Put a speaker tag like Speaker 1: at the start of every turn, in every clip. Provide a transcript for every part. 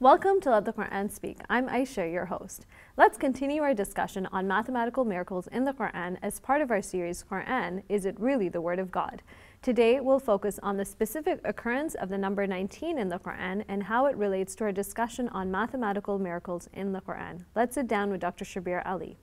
Speaker 1: Welcome to Let the Quran Speak. I'm Aisha, your host. Let's continue our discussion on mathematical miracles in the Quran as part of our series Quran Is It Really the Word of God? Today, we'll focus on the specific occurrence of the number 19 in the Quran and how it relates to our discussion on mathematical miracles in the Quran. Let's sit down with Dr. Shabir Ally.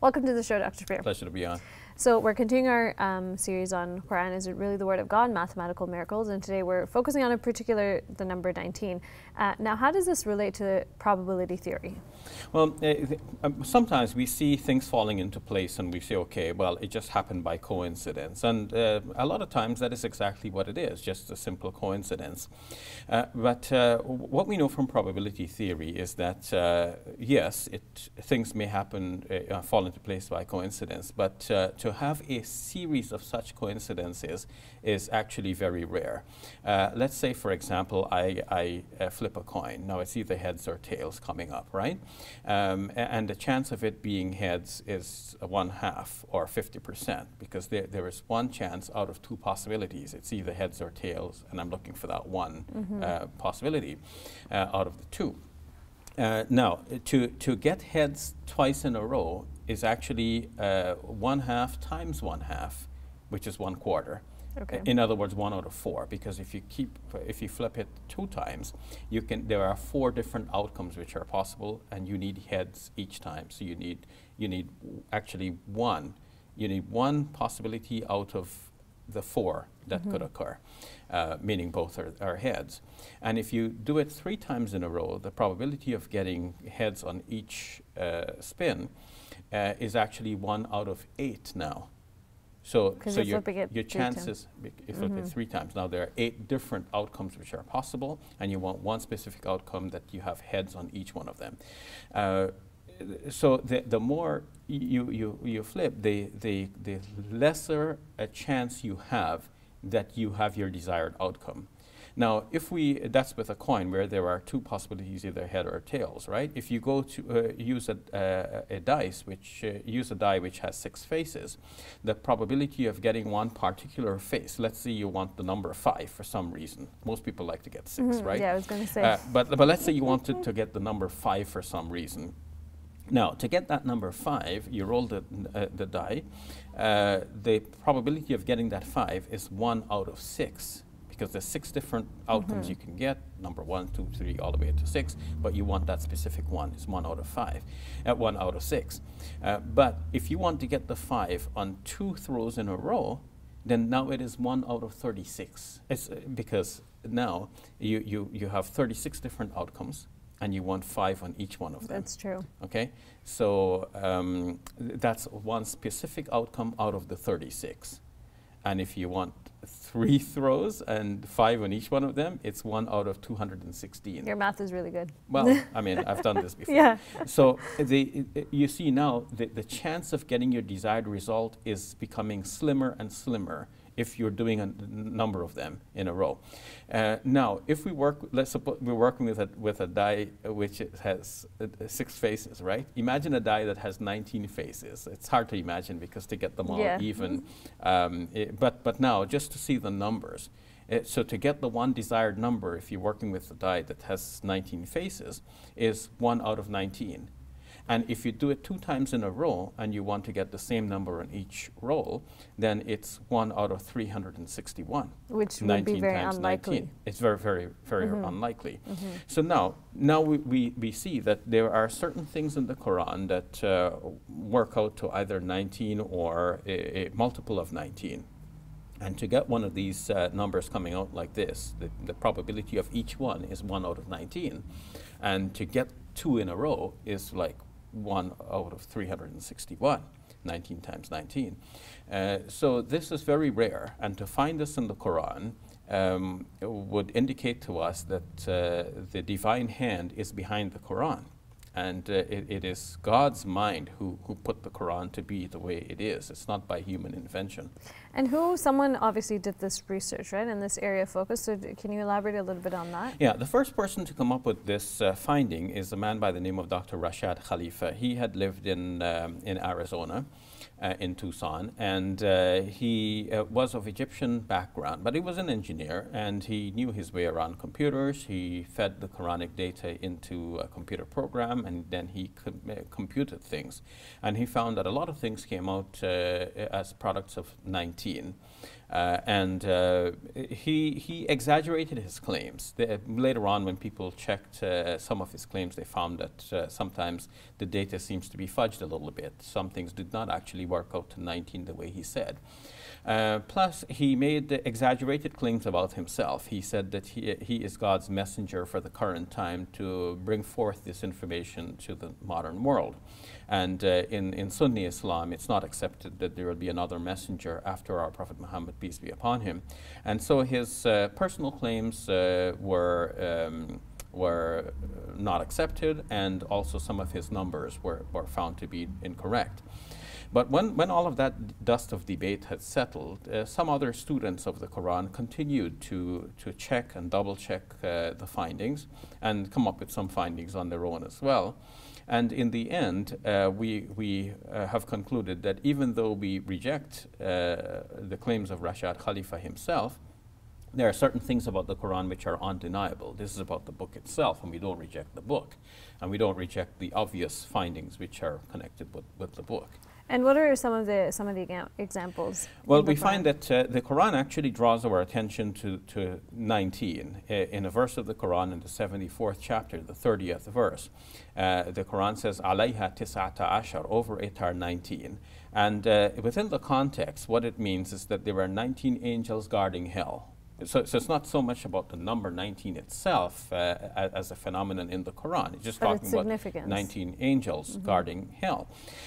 Speaker 1: Welcome to the show, Dr. Shabir.
Speaker 2: Pleasure to be on.
Speaker 1: So we're continuing our um, series on Quran, is it really the word of God, mathematical miracles, and today we're focusing on a particular, the number 19. Uh, now, how does this relate to probability theory?
Speaker 2: Well, uh, um, sometimes we see things falling into place and we say, okay, well, it just happened by coincidence. And uh, a lot of times that is exactly what it is, just a simple coincidence. Uh, but uh, what we know from probability theory is that, uh, yes, it, things may happen, fall into place by coincidence, but to have a series of such coincidences is actually very rare. Uh, let's say, for example, I, I uh, flip a coin. Now it's either heads or tails coming up, right? Um, and the chance of it being heads is one half or 50% because there, there is one chance out of two possibilities. It's either heads or tails, and I'm looking for that one mm -hmm. uh, possibility uh, out of the two. Uh, now, to, to get heads twice in a row is actually uh, one half times one half, which is one quarter. Okay. In other words, one out of four, because if you keep, if you flip it two times, you can. There are four different outcomes which are possible, and you need heads each time. So you need, you need actually one. You need one possibility out of the four that mm -hmm. could mm-hmm. occur, uh, meaning both are, are, heads. And if you do it three times in a row, the probability of getting heads on each uh, spin uh, is actually one out of eight now. So, so your, your chances, if mm -hmm. three times. Now there are eight different outcomes which are possible, and you want one specific outcome that you have heads on each one of them. Uh, so the, the more you, you, you flip, the, the, the lesser a chance you have that you have your desired outcome. Now, if we, that's with a coin where there are two possibilities, either head or tails, right? If you go to uh, use a, uh, a, dice, which, uh, use a die which has six faces, the probability of getting one particular face, let's say you want the number five for some reason. Most people like to get 6 mm -hmm. right?
Speaker 1: Yeah, I was going to say. Uh,
Speaker 2: but, but let's say you wanted to get the number five for some reason. Now, to get that number five, you roll the, uh, the die. Uh, the probability of getting that five is one out of six because there's six different outcomes mm -hmm. you can get, number one, two, three, all the way to six, but you want that specific one. It's one out of five, uh, one out of six. Uh, but if you want to get the five on two throws in a row, then now it is one out of 36. It's uh, because now you, you, you have 36 different outcomes and you want five on each one of them.
Speaker 1: That's true.
Speaker 2: Okay, so um, that's one specific outcome out of the 36. And if you want three throws and five on each one of them, it's one out of 216.
Speaker 1: Your math is really good.
Speaker 2: Well, I mean, I've done this before.
Speaker 1: Yeah.
Speaker 2: So the, you see now the, the chance of getting your desired result is becoming slimmer and slimmer if you're doing a number of them in a row. Uh, now, if we work, let's suppose we're working with a, with a die which has uh, six faces, right? Imagine a die that has 19 faces. It's hard to imagine because to get them all yeah. even. Um, it, but, but now, just to see the numbers, uh, so to get the one desired number, if you're working with a die that has 19 faces, is 1 out of 19. And if you do it two times in a row and you want to get the same number on each roll, then it's 1 out of 361.
Speaker 1: Which would be very unlikely.
Speaker 2: 19. It's very, very, very mm -hmm. unlikely. Mm -hmm. So now, now we, we, we see that there are certain things in the Quran that uh, work out to either 19 or a, a, multiple of 19. And to get one of these uh, numbers coming out like this, the, the probability of each one is 1 out of 19. And to get two in a row is like 1 out of 361, 19 times 19. Uh, so this is very rare, and to find this in the Quran um, would indicate to us that uh, the divine hand is behind the Quran. And uh, it, it is God's mind who, who put the Quran to be the way it is. It's not by human invention.
Speaker 1: And who, someone obviously did this research, right, in this area of focus. So d- can you elaborate a little bit on that?
Speaker 2: Yeah, the first person to come up with this uh, finding is a man by the name of Dr. Rashad Khalifa. He had lived in, um, in Arizona uh, in Tucson, and uh, he uh, was of Egyptian background, but he was an engineer, and he knew his way around computers. He fed the Quranic data into a computer program, and then he com uh, computed things, and he found that a lot of things came out uh, as products of 19. Uh, and uh, he, he exaggerated his claims. The, later on, when people checked uh, some of his claims, they found that uh, sometimes the data seems to be fudged a little bit. Some things did not actually work out to 19 the way he said. Uh, plus, he made exaggerated claims about himself. He said that he, he is God's messenger for the current time to bring forth this information to the modern world. And uh, in, in Sunni Islam, it's not accepted that there will be another messenger after our Prophet Muhammad, peace be upon him. And so his uh, personal claims uh, were, um, were not accepted, and also some of his numbers were, were found to be incorrect. But when, when all of that dust of debate had settled, uh, some other students of the Quran continued to, to check and double check uh, the findings and come up with some findings on their own as well. And in the end, uh, we, we uh, have concluded that even though we reject uh, the claims of Rashad Khalifa himself, there are certain things about the Quran which are undeniable. This is about the book itself, and we don't reject the book. And we don't reject the obvious findings which are connected with, with the book.
Speaker 1: And what are some of the some of the examples?
Speaker 2: Well, we find that uh, the Quran actually draws our attention to, to 19 uh, in a verse of the Quran in the 74th chapter, the 30th verse. Uh, the Quran says, "Alayha tis'ata ashar," over it are 19. And uh, within the context, what it means is that there are 19 angels guarding hell. So, so, it's not so much about the number 19 itself uh, as a phenomenon in the Quran. It's just
Speaker 1: but
Speaker 2: talking about 19 angels mm -hmm. guarding hell.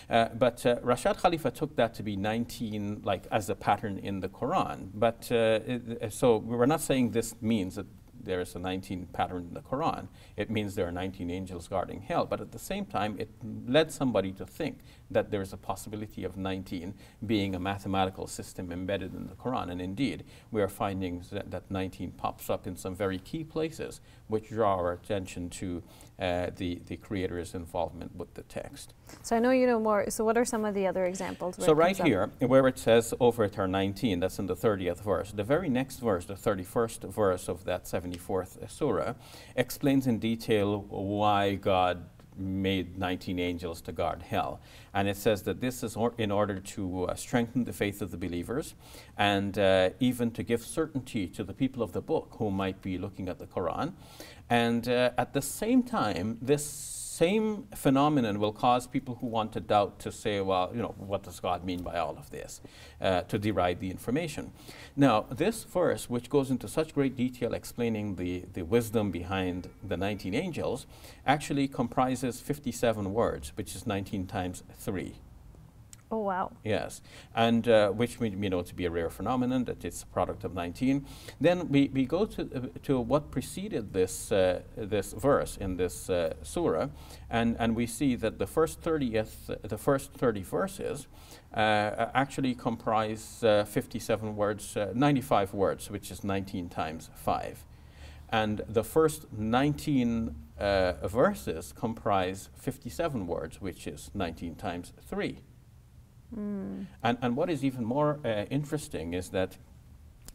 Speaker 2: Uh, but uh, Rashad Khalifa took that to be 19 like as a pattern in the Quran. But uh, it, so we're not saying this means that there is a 19 pattern in the Quran. It means there are 19 angels guarding hell. But at the same time, it led somebody to think that there is a possibility of 19 being a mathematical system embedded in the Quran. And indeed, we are finding that, that 19 pops up in some very key places which draw our attention to uh, the, the creator's involvement with the text.
Speaker 1: So I know you know more. So what are some of the other examples?
Speaker 2: So right here, up? where it says over at our 19, that's in the 30th verse, the very next verse, the 31st verse of that 74th surah, explains in detail why God made 19 angels to guard hell. And it says that this is or in order to uh, strengthen the faith of the believers and uh, even to give certainty to the people of the book who might be looking at the Quran. And uh, at the same time, this same phenomenon will cause people who want to doubt to say, well, you know, what does God mean by all of this, uh, to deride the information. Now, this verse, which goes into such great detail explaining the, the wisdom behind the 19 angels, actually comprises 57 words, which is 19 times 3.
Speaker 1: Oh, wow.
Speaker 2: Yes, and uh, which we you know to be a rare phenomenon, that it's a product of 19. Then we, we go to, uh, to what preceded this, uh, this verse in this uh, surah, and, and we see that the first 30th, the first 30 verses uh, actually comprise uh, 57 words, 95 words, which is 19 times 5. And the first 19 verses comprise 57 words, which is 19 times 3. Mm. And, and what is even more uh, interesting is that,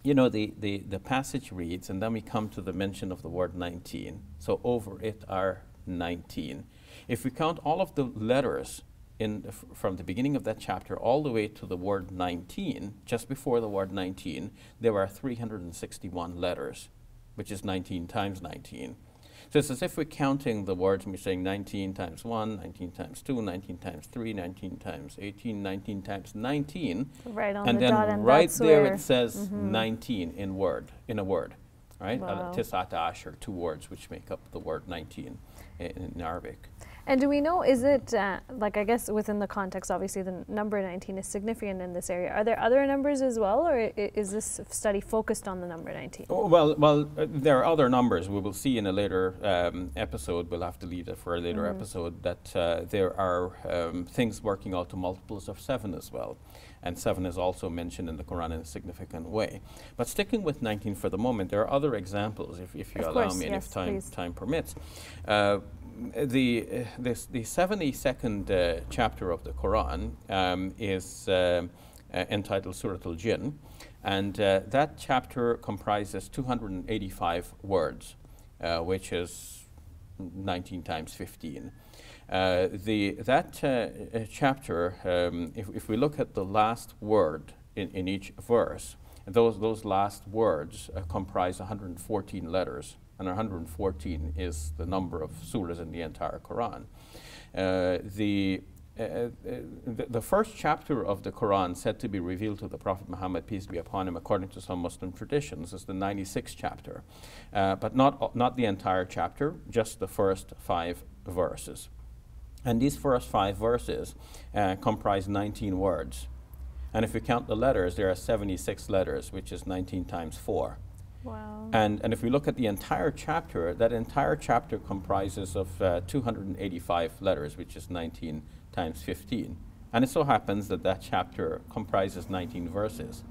Speaker 2: you know, the, the, the passage reads, and then we come to the mention of the word 19. So over it are 19. If we count all of the letters in the from the beginning of that chapter all the way to the word 19, just before the word 19, there are 361 letters, which is 19 times 19. So it's as if we're counting the words and we're saying 19 times 1, 19 times 2, 19 times 3, 19 times 18, 19 times 19.
Speaker 1: Right on
Speaker 2: and
Speaker 1: the
Speaker 2: then
Speaker 1: dot and
Speaker 2: right there it says
Speaker 1: mm -hmm.
Speaker 2: 19 in word, in a word. right?
Speaker 1: Wow.
Speaker 2: Tisat Ashar, two words which make up the word 19 in, in Arabic.
Speaker 1: And do we know, is it, uh, like I guess within the context, obviously the number 19 is significant in this area. Are there other numbers as well, or i- is this study focused on the number 19?
Speaker 2: Oh, Well, well, uh, there are other numbers. We will see in a later um, episode. We'll have to leave that for a later
Speaker 1: Mhm.
Speaker 2: episode. That uh, there are um, things working out to multiples of seven as well, and seven is also mentioned in the Quran in a significant way. But sticking with 19 for the moment, there are other examples, if, if you
Speaker 1: Of
Speaker 2: allow
Speaker 1: course,
Speaker 2: me, and if time
Speaker 1: please.
Speaker 2: time permits. Uh, the uh, this, the 72nd uh, chapter of the Quran um, is um, uh, entitled Surat Al Jinn, and uh, that chapter comprises 285 words, uh, which is 19 times 15. Uh, the, that uh, uh, chapter, um, if, if we look at the last word in, in each verse, those, those last words uh, comprise 114 letters, and 114 is the number of surahs in the entire Quran. Uh, the, uh, uh, the, the first chapter of the Quran said to be revealed to the Prophet Muhammad, peace be upon him, according to some Muslim traditions, is the 96th chapter. Uh, but not, not the entire chapter, just the first five verses. And these first five verses uh, comprise 19 words. And if we count the letters, there are 76 letters, which is 19 times 4. And, and if we look at the entire chapter, that entire chapter comprises of uh, 285 letters, which is 19 times 15. And it so happens that that chapter comprises 19 verses.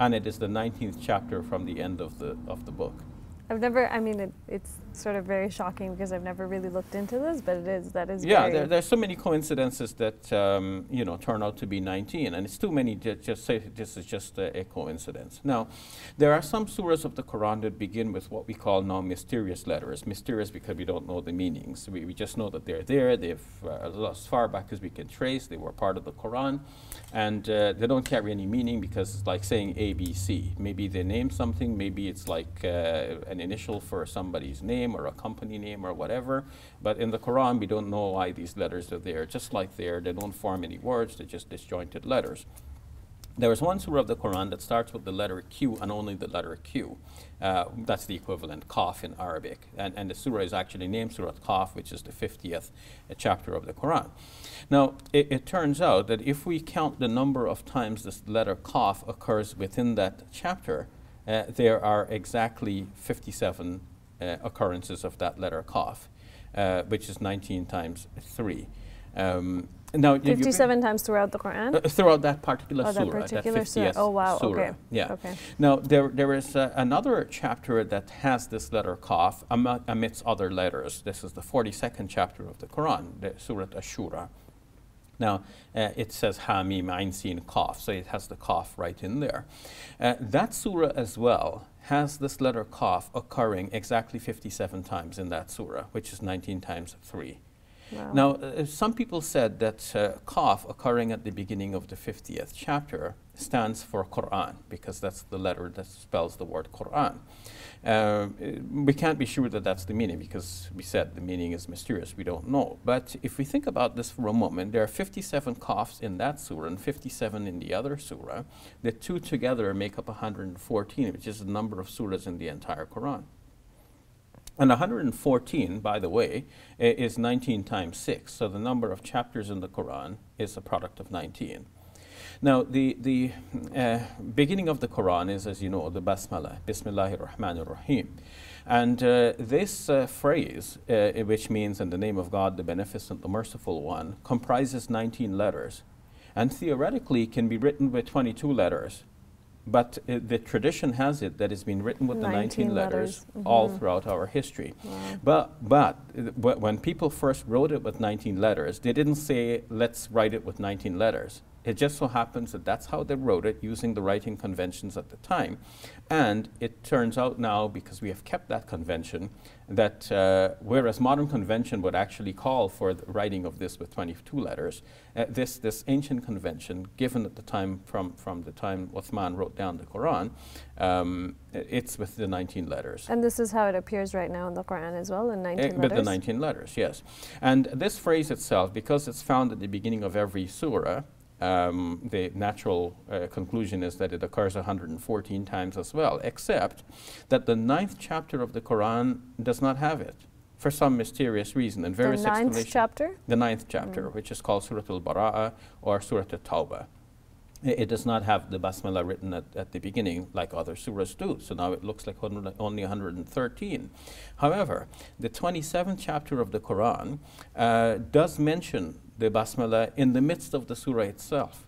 Speaker 2: And it is the 19th chapter from the end of the, of the book.
Speaker 1: I've never, I mean, it, it's sort of very shocking because I've never really looked into this, but it is, that is
Speaker 2: Yeah, there, there's so many coincidences that um, you know turn out to be 19, and it's too many to just say this is just a, a coincidence. Now, there are some surahs of the Quran that begin with what we call now mysterious letters. Mysterious because we don't know the meanings. We, we just know that they're there. They've uh, as far back as we can trace, they were part of the Quran, and uh, they don't carry any meaning because it's like saying A, B, C. Maybe they name something. Maybe it's like uh, an initial for somebody's name or a company name or whatever. But in the Quran, we don't know why these letters are there. Just like there, they don't form any words, they're just disjointed letters. There is one surah of the Quran that starts with the letter Q and only the letter Q. Uh, that's the equivalent Qaf in Arabic. And, and the surah is actually named Surah Qaf, which is the 50th uh, chapter of the Quran. Now, it, it turns out that if we count the number of times this letter Qaf occurs within that chapter, uh, there are exactly 57 uh, occurrences of that letter Qaf, uh, which is 19 times 3. Um, now, you- you-
Speaker 1: 57 times throughout the Quran?
Speaker 2: uh, throughout that particular
Speaker 1: oh,
Speaker 2: surah,
Speaker 1: that particular surah.
Speaker 2: 50th
Speaker 1: Oh, wow.
Speaker 2: surah.
Speaker 1: Okay.
Speaker 2: Yeah.
Speaker 1: Okay.
Speaker 2: Now, there, there is uh, another chapter that has this letter am- amidst other letters. This is the 42nd chapter of the Quran, the Surah Ashura. Now, uh, it says Hamim, Ain, Sin, Qaf, so it has the Qaf right in there. Uh, that surah as well has this letter Qaf occurring exactly 57 times in that surah, which is 19 times 3.
Speaker 1: Wow.
Speaker 2: Now, uh, some people said that uh, occurring at the beginning of the 50th chapter stands for Quran because that's the letter that spells the word Quran. Um, uh, we can't be sure that that's the meaning because we said the meaning is mysterious. We don't know. But if we think about this for a moment, there are 57 Qafs in that surah and 57 in the other surah. The two together make up 114, which is the number of surahs in the entire Quran. And 114, by the way, is 19 times 6. So the number of chapters in the Quran is a product of 19. Now, the, the uh, beginning of the Quran is, as you know, the Basmala, Bismillahir Rahmanir Rahim. And uh, this uh, phrase, uh, which means in the name of God, the Beneficent, the Merciful One, comprises 19 letters. And theoretically can be written with 22 letters. But uh, the tradition has it that it's been written with the 19
Speaker 1: 19
Speaker 2: letters,
Speaker 1: letters.
Speaker 2: all
Speaker 1: Mhm.
Speaker 2: throughout our history.
Speaker 1: Wow.
Speaker 2: But, but uh, wh- when people first wrote it with 19 letters, they didn't say, let's write it with 19 letters. It just so happens that that's how they wrote it using the writing conventions at the time. And it turns out now, because we have kept that convention, that uh, whereas modern convention would actually call for the writing of this with 22 letters, uh, this, this ancient convention, given at the time from, from the time Uthman wrote down the Quran, um, it's with the 19 letters.
Speaker 1: And this is how it appears right now in the Quran as well, in 19
Speaker 2: Eh,
Speaker 1: letters?
Speaker 2: With the 19 letters, yes. And this phrase itself, because it's found at the beginning of every surah, um, the natural uh, conclusion is that it occurs 114 times as well, except that the ninth chapter of the Quran does not have it for some mysterious reason. And various
Speaker 1: the ninth chapter?
Speaker 2: The ninth chapter, which is called Surah Al-Bara'a or Surah Al-Tawbah. It does not have the basmala written at, at the beginning like other surahs do. So now it looks like only 113. However, the 27th chapter of the Quran uh, does mention the basmala in the midst of the surah itself.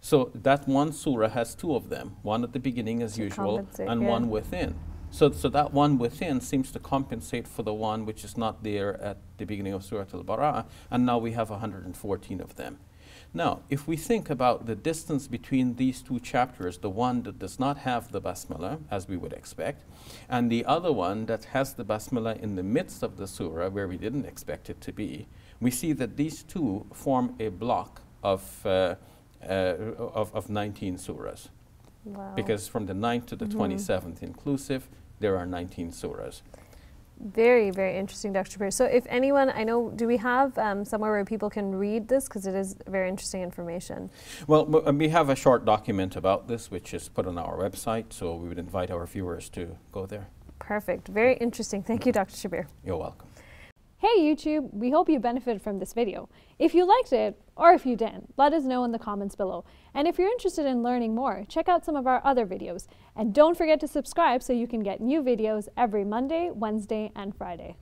Speaker 2: So that one surah has two of them, one at the beginning as
Speaker 1: To
Speaker 2: usual and
Speaker 1: yeah.
Speaker 2: one within. So, so that one within seems to compensate for the one which is not there at the beginning of Surah Al-Bara'a, and now we have 114 of them. Now, if we think about the distance between these two chapters, the one that does not have the basmala, as we would expect, and the other one that has the basmala in the midst of the surah, where we didn't expect it to be, we see that these two form a block of, uh, uh, of, of 19 surahs.
Speaker 1: Wow.
Speaker 2: Because from the 9th to the
Speaker 1: Mhm.
Speaker 2: 27th inclusive, there are 19 surahs.
Speaker 1: Very, very interesting, Dr. Shabir. So, if anyone, I know, do we have um, somewhere where people can read this? Because it is very interesting information.
Speaker 2: Well, we have a short document about this, which is put on our website, so we would invite our viewers to go there.
Speaker 1: Perfect. Very interesting. Thank you, Dr. Shabir.
Speaker 2: You're welcome.
Speaker 1: Hey YouTube, we hope you benefited from this video. If you liked it, or if you didn't, let us know in the comments below. And if you're interested in learning more, check out some of our other videos. And don't forget to subscribe so you can get new videos every Monday, Wednesday, and Friday.